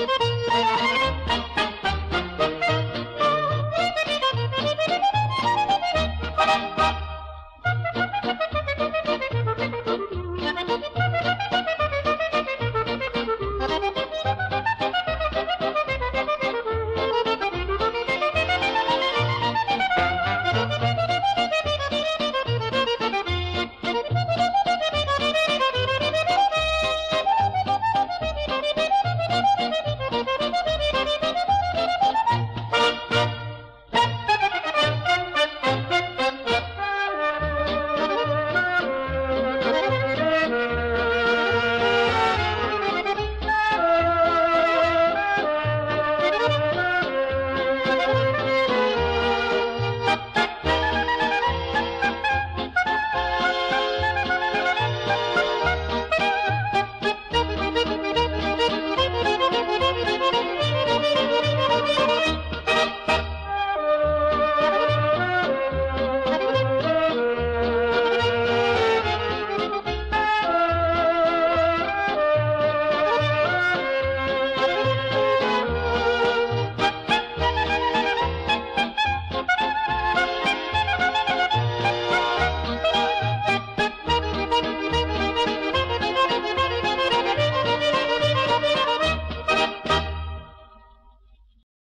Música